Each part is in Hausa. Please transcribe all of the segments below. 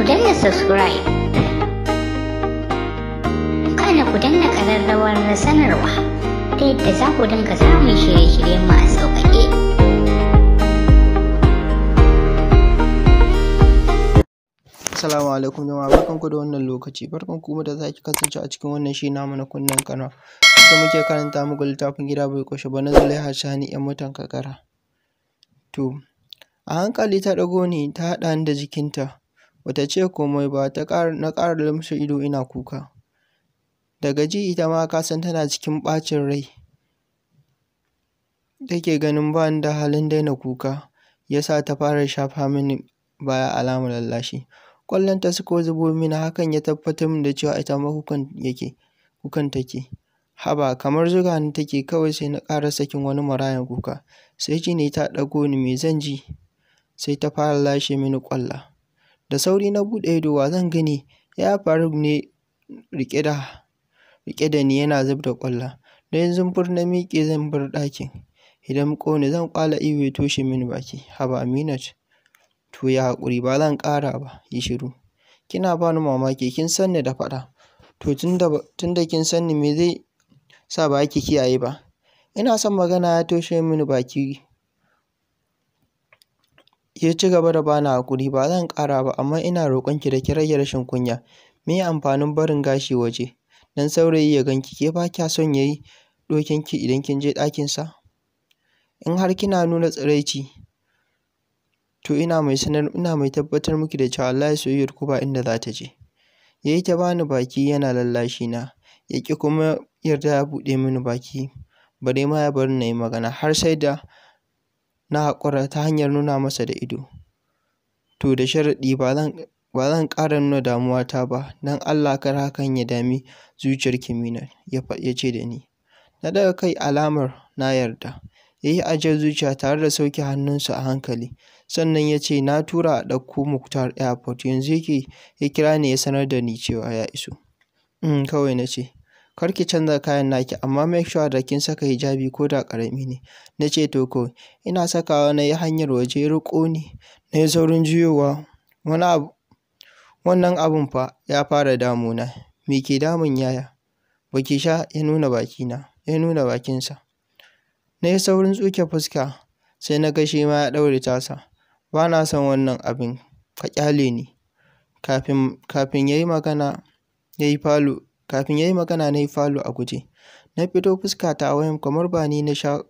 ku danna subscribe. Kana ku danna ƙararrawar sanarwa ta yadda za ku dinga samun shirye-shiryen mu a sauƙaƙe. Assalamu alaikum jama'a barkanku da wannan lokaci. Barkanku kuma da zaki kasance a cikin wannan shi namu na kunnen kana da muke karanta muku littafin gida bai kwashe ba na Zulaiha Sani yan mutan kakara to a hankali ta ɗago ni ta haɗa ni da jikinta. Bata ce komai ba na ƙara lumshe ido ina kuka. Daga ji ita ma ka san tana cikin ɓacin rai. Take ganin ba ni da halin daina kuka yasa ta fara shafa mini baya alamar lallashi. Ƙwallon ta suka zubo mini hakan ya tabbatar min da cewa ita ma kukan yake kukan take. Haba kamar zuga ni take kawai sai na ƙara sakin wani marayan kuka. Sai ji ne ta ɗago ni me zan ji? Sai ta fara lashe mini ƙwalla. Da sauri na buɗe ido wa zan gani? Ya Faruk ne riƙe da da ni yana zub da ƙwalla. Dan zumbur na miƙe zan bar ɗakin. Idan ƙone zan ƙwala ihu ya toshe mini baki. Haba Aminat to ya haƙuri ba zan ƙara ba. Yi shiru. Kina bani mamaki kin san ni da faɗa. To tunda tunda kin san ni me zai sa ba ki kiyaye ba? Ina son magana ya toshe mini baki. Ya ci gaba da bani haƙuri ba zan ƙara ba amma ina roƙon ki da ki rage rashin kunya. Me amfanin barin gashi waje? Dan saurayi ya ganki ke ba kya son yayi ɗokin ki idan kin je ɗakin sa in har kina nuna tsiraici to ina mai sanar ina mai tabbatar miki da cewa wallahi soyayyar ku ba inda za ta je. Yayi ta bani baki yana lallashi na ya ƙi kuma yarda ya buɗe mini baki bare ma ya bar ni na yi magana. Har sai da na haƙura ta hanyar nuna masa da ido. To da sharaɗi ba zan ƙara nuna damuwata ba. Don Allah kar hakan ya dami zuciyar Minat ya ce da ni. Na ɗaga kai alamar na yarda. Ya yi ajiyar zuciya tare da sauke hannunsa a hankali. Sannan ya ce na tura a ɗauko Muktar airport. Yanzu yake ya kira ni ya sanar da ni cewa ya iso. Um kawai na ce. Kar ki canza kayan naki amma make sure da kin saka hijabi ko da ƙarami ne. Na ce to kawai ina sakawa na yi hanyar waje ya riƙo ni na yi saurin juyowa. Wani abu wannan abun fa ya fara damuna. Me ke damun yaya? Baki sha ya nuna bakina ya nuna bakinsa. Na yi saurin tsuke fuska sai na ga shi ma ya ɗaure tasa. Ba na son wannan abin ka ƙyale ni. Kafin ya yi magana ya yi falo kafin ya yi magana na yi falo a guje. Na fito fuskata a wayan kamar ba ni na sha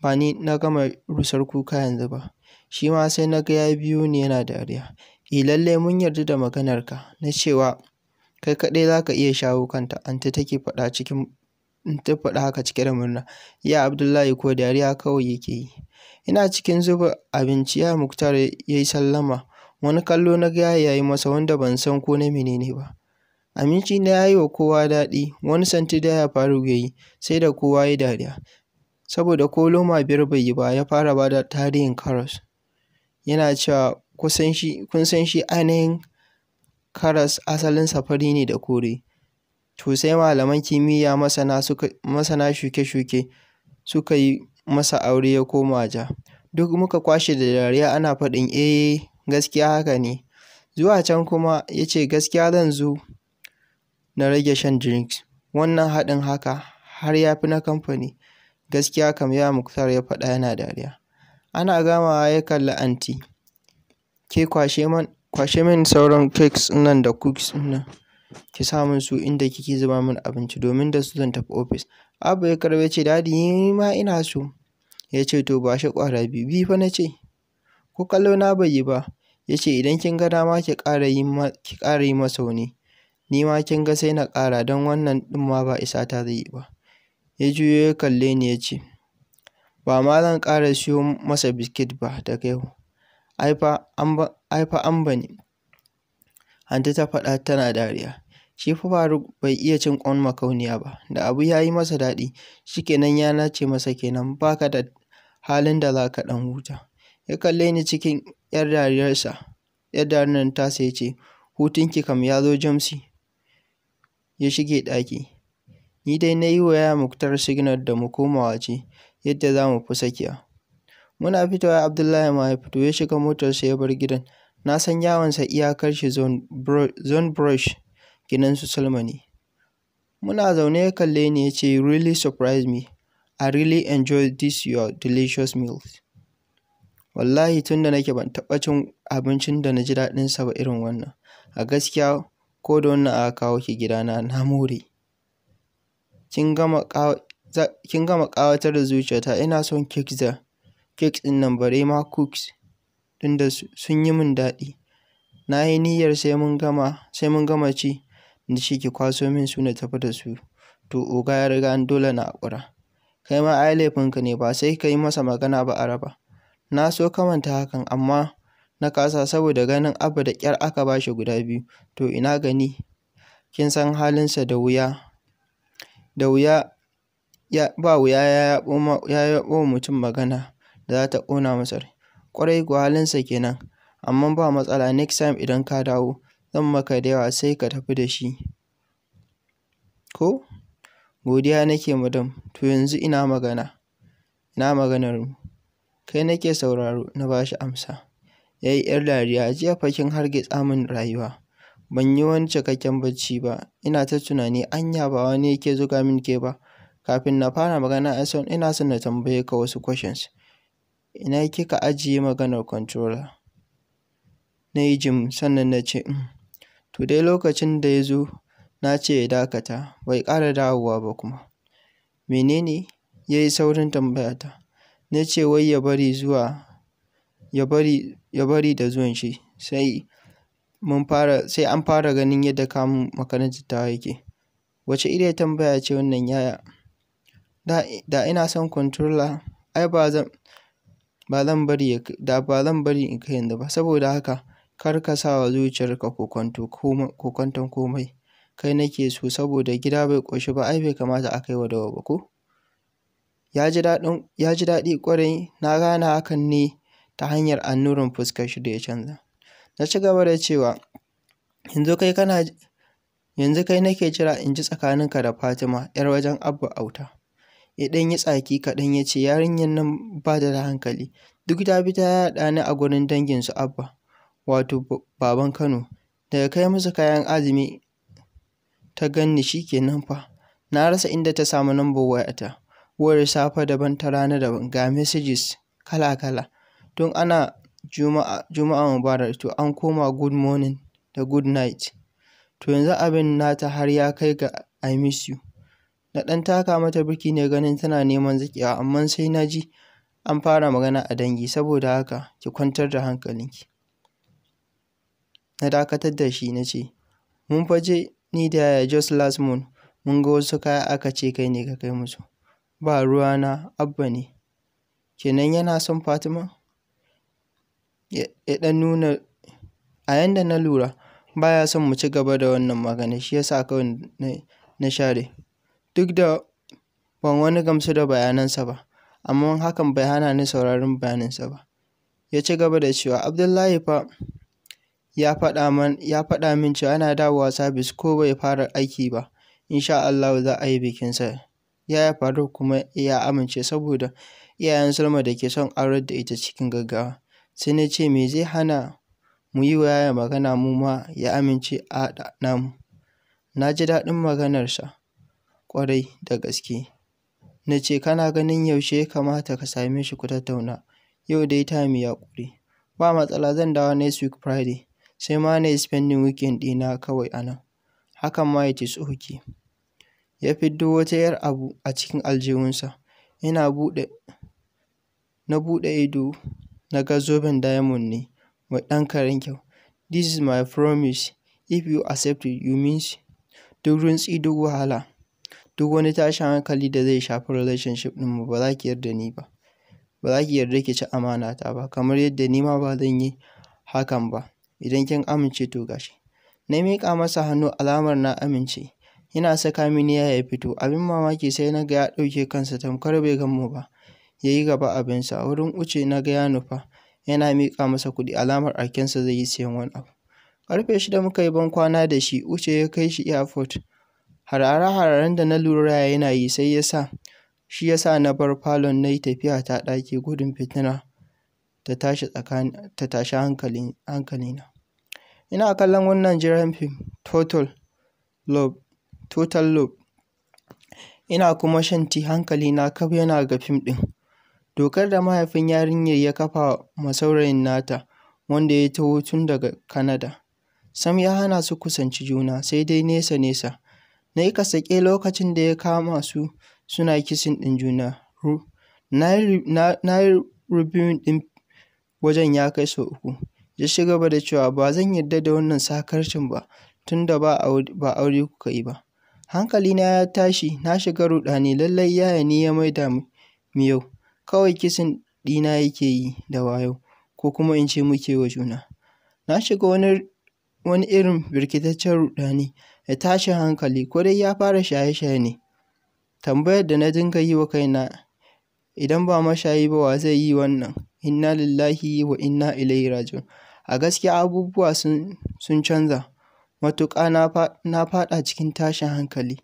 ba ni na gama rusar kuka yanzu ba. Shi ma sai na ga ya biyo ni yana dariya. Eh lallai mun yarda da maganarka na cewa kai kaɗai za ka iya shawo kanta. Anty take faɗa cikin ta faɗa haka cike da murna. Ya Abdullahi ko dariya kawai yake yi. Ina cikin zuba abinci ya Muktar ya yi sallama. Wani kallo na ga ya yi masa wanda ban san ko na menene ba. Aminci na ya yi wa kowa daɗi wani santi da ya yi sai da kowa ya dariya. Saboda ko loma biyar bai yi ba ya fara ba da tarihin karas. Yana cewa kun san shi ainihin karas asalin fari ne da kore. To sai malaman kimiyya masana shuke-shuke suka yi masa aure ya koma ja. Duk muka kwashe da dariya ana faɗin eh gaskiya haka ne. Zuwa can kuma ya ce gaskiya zan zo na rage shan drinks. Wannan haɗin haka har ya fi na kamfani. Gaskiya kam ya Muktar ya faɗa yana dariya. Ana gamawa ya kalli anty ke kwashe min sauran cakes nan da cookies nan. Ki sa min su inda kike zuba min abinci domin da su zan tafi ofis. Abba ya ya ce daɗi ni ma ina so. Ya ce to ba shi ƙwara biyu. Biyu fa na ce ko kallo na bai yi ba. Ya ce idan kin ga dama ki ƙara yi masa wani. Ni ma kin ga sai na ƙara don wannan ɗin ma ba isa ta zai yi ba. Ya juyo ya kalle ni ya ce ba ma zan ƙara siyo masa biskit ba daga yau ai fa an ba bani anty ta faɗa tana dariya. Shi fa Faruk bai iya cin ƙwan makauniya ba. Da abu ya yi masa daɗi shikenan ya nace masa kenan baka da halin da za ka ɗan huta. Ya kalle ni cikin ‘yar dariyarsa ‘yar dariyar tasa ya ce hutunki kam ya zo Jamsi. Ya shige ɗaki ni dai na yi wa yaya Muktar signal da mu koma waje yadda za mu fi sakewa muna fitowa Abdullahi ma ya fito ya shiga motarsa ya bar gidan Na san yawonsa iyakar shi zone brush gidan su Salma ne. Muna zaune ya kalle ni ya ce you really surprised me. I really enjoyed this your delicious meals. Wallahi tun da nake ban taɓa cin abincin da na ji daɗinsa ba irin wannan. A gaskiya ko da wannan aka kawo ki gidana na more. Kin gama ƙawatar da zuciyata ina son cakes da cakes ɗin nan bare ma cookies tun da sun yi min daɗi. Na yi niyyar sai mun gama sai mun gama ci da shi ki kwaso min su na tafi da su. To oga ya riga dole na haƙura. Kai ma ai laifinka ne ba sai ka yi masa magana ba a raba. Na so ka manta hakan amma na kasa saboda ganin Abba da ƙyar aka ba shi guda biyu. To ina gani kin san halinsa da wuya da wuya ba wuya ya yaɓo wa mutum magana da za ta ƙona masa rai. Ƙwarai kuwa halinsa kenan amma ba matsala next time idan ka dawo zan maka da yawa sai ka tafi da shi. Ko? Godiya nake madam to yanzu ina magana ina maganar. Kai nake sauraro na ba shi amsa. Ya yi ‘yar dariya jiya fa kin hargitsa min rayuwa. Ban yi wani cikakken bacci ba ina ta tunani anya ba wani yake zuga min ke ba. Kafin na fara magana ina son na tambaye ka wasu questions. Ina kika ajiye maganar controller? Na yi jim sannan na ce um. To dai lokacin da ya zo na ce ya dakata bai ƙara dawowa ba kuma. Mene ne? Ya yi saurin tambayata. Na ce wai ya bari zuwa ya bari ya bari da zuwan shi sai mun fara sai an fara ganin yadda kamun makarantar tawa yake. Wace iriyar tambaya ce wannan yaya? Da da ina son controller ai ba zan ba zan bari da ba zan bari in kai yanzu ba saboda haka kar ka sa wa zuciyarka kokwanto kokwanton komai. Kai nake so saboda gida bai ƙoshi ba ai bai kamata a kai wa dawa ba ko? Ya ji daɗin ya ji daɗi ƙwarai na gane hakan ne ta hanyar annurin fuskar shi da ya canza. Na ci gaba da cewa yanzu kai kana yanzu kai nake jira in ji tsakaninka da Fatima 'yar wajen Abba Auta. Ya ɗan yi tsaki kaɗan ya ce yarinyar nan ba da hankali. Duk ta bi ta yaɗa ni a gurin danginsu Abba wato baban Kano. Daga kai musu kayan azumi ta gan ni shi kenan fa. Na rasa inda ta samu lambar wayata. Wayar safe daban ta rana daban ga messages kala kala. Tun ana Juma'a Juma'a Mubarak to an koma good morning da good night. To yanzu abin nata har ya kai ga I miss you. Na ɗan taka mata birki ne ganin tana neman zaƙewa amma sai na ji an fara magana a dangi saboda haka ki kwantar da hankalinki. Na dakatar da shi na ce mun fa je ni da yaya just last month mun ga wasu kaya aka ce kai ne ka kai musu. Ba ruwana Abba ne. Kenan yana son Fatima? Ya ɗan nuna a yanda na lura baya son mu ci gaba da wannan magana shi ya sa kawai na share. Duk da ban wani gamsu da bayanansa ba amma hakan bai hana ni sauraron bayaninsa ba. Ya ci gaba da cewa Abdullahi fa ya faɗa ya min cewa yana dawowa sabis ko bai fara aiki ba in sha Allahu za a yi bikinsa. Yaya Faruk kuma ya amince saboda iyayen Salma da ke son aurar da ita cikin gaggawa. Sai na ce me zai hana mu yi wa yaya magana mu ma ya amince a namu. Na ji daɗin maganarsa ƙwarai da gaske. Na ce kana ganin yaushe ya kamata ka same shi ku tattauna. Yau dai time ya ƙure. Ba matsala zan dawo next week Friday. Sai ma na yi spending weekend ɗina kawai a nan. Hakan ma it is okay. Ya fiddo wata 'yar abu a cikin aljihunsa. Ina buɗe na buɗe ido na ga zoben diamond ne mai ɗan karen kyau. This is my promise. If you accept it you means duk rintsi duk wahala. Duk wani tashin hankali da zai shafi relationship ɗinmu ba za ki yarda ni ba. Ba za ki yarda ki ci amanata ba kamar yadda ni ma ba zan yi hakan ba. Idan kin amince to gashi. Na miƙa masa hannu alamar na amince. Yana saka mini ya fito abin mamaki sai na ga ya ɗauke kansa tamkar bai gan mu ba. Ya yi gaba abinsa wurin Uche na ga ya nufa. Yana miƙa masa kuɗi alamar aikensa zai yi siyan wani abu. Ƙarfe shida muka yi ban kwana da shi Uche ya kai shi airport. Harare-hararen da na lura yana yi sai ya sa shi ya sa na bar falon na yi tafiya ta ɗaki gudun fitina ta tashi ta tashi hankali hankalina. Ina kallon wannan Nigerian fim Total Love Total Love ina kuma shan tea hankalina kaf yana ga fim ɗin. Dokar da mahaifin yarinyar ya kafa ma saurayin nata wanda ya taho tun daga Canada sam ya hana su kusanci juna sai dai nesa nesa. Na yi kasake lokacin da ya kama su suna kissing ɗin juna. Na yi reviewing ɗin wajen ya kai sau uku. Ya ci gaba da cewa ba zan yarda da wannan sakarcin ba tunda ba aure kuka yi ba. Hankalina ya tashi na shiga ruɗani lallai yaya ne ya maida mu yau. Kawai kissing ɗina yake yi da wayo ko kuma in ce muke wa juna. Na shiga wani wani irin birkitaccen ruɗani da tashin hankali ko dai ya fara shaye shaye ne. Tambayar da na dinga yi wa kaina idan ba mashayi ba wa zai yi wannan? Inna lillahi wa inna ilaihi raji'un. A gaskiya abubuwa sun sun canza. Matuƙa na faɗa cikin tashin hankali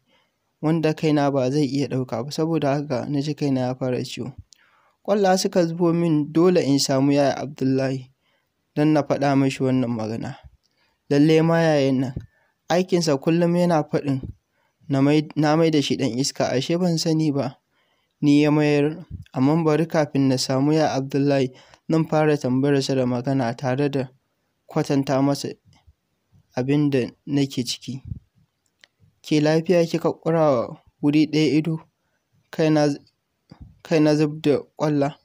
wanda kaina ba zai iya ɗauka ba saboda haka na ji kaina ya fara ciwo. Ƙwalla suka zubo min dole in samu yaya Abdullahi don na faɗa mashi wannan magana. Lalle ma yayan nan aikinsa kullum yana faɗin na mai da shi ɗan iska ashe ban sani ba ni ya mayar amma bari kafin na samu yaya Abdullahi zan fara tambayarsa da magana tare da kwatanta masa abin da nake ciki. Ke lafiya kika ƙura wa wuri ɗaya ido? Kaina kaina zub da ƙwalla.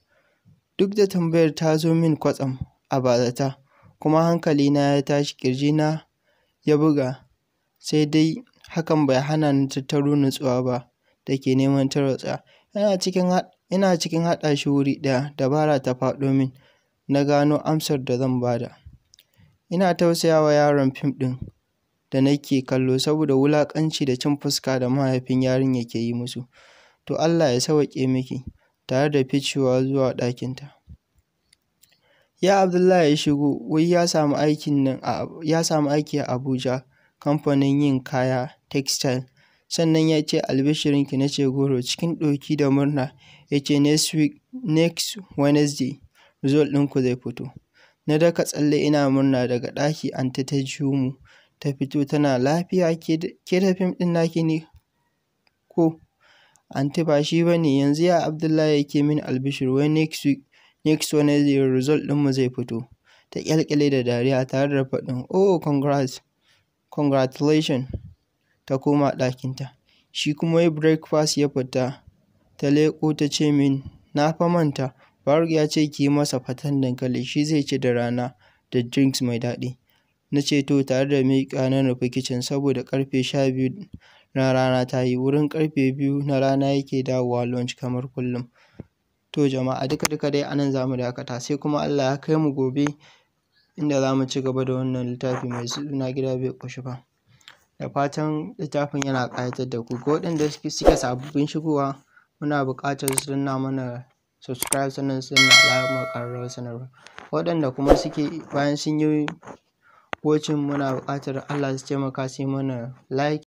Duk da tambayar ta zo min kwatsam a bazata kuma hankalina ya tashi ƙirjina ya buga sai dai hakan bai hana ni tattaro nutsuwa ba da ke neman tarwatsa. Ina cikin haɗa shi wuri ɗaya dabara ta faɗo min na gano amsar da zan ba da. Ina tausayawa yaron fim ɗin da nake kallo saboda wulaƙanci da cin fuska da mahaifin yarinyar ke yi musu. To Allah ya sawwaƙe miki tare da ficewa zuwa ɗakinta. Ya Abdullahi ya shigo wai ya samu aiki a Abuja kamfanin yin kaya textile. Sannan ya ce albishirinki na ce goro cikin ɗoki da murna ya ce next Wednesday result ɗinku zai fito. Na daka tsalle ina murna daga ɗaki anty ta jiyo mu ta fito tana lafiya ke da fim ɗin naki ne ko? Anty ba shi ba ne yanzu ya Abdullahi yake min albishir wai next week next Wednesday result ɗinmu zai fito. Ta ƙyalƙyale da dariya tare da faɗin oh congrats congratulations ta koma ɗakinta. Shi kuma ya breakfast ya fita ta leƙo ta ce min na fa manta Faruk ya ce ki yi masa faten dankali shi zai ci da rana da drinks mai daɗi. Na ce to tare da miƙa na nufi kicin saboda ƙarfe sha biyu na rana ta yi wurin ƙarfe biyu na rana yake dawowa lunch kamar kullum. To jama'a duka duka dai a nan za mu dakata sai kuma Allah ya kai mu gobe inda za mu ci gaba da wannan littafi mai suna gida bai ƙoshi ba. Da fatan littafin yana ƙayatar da ku. Ga waɗanda suke sababbin shigowa muna buƙatar su danna mana subscribe sannan su danna alamar ƙararrawar sanarwa. Waɗanda kuma suke bayan sun yi watching muna buƙatar Allah su taimaka su yi mana like.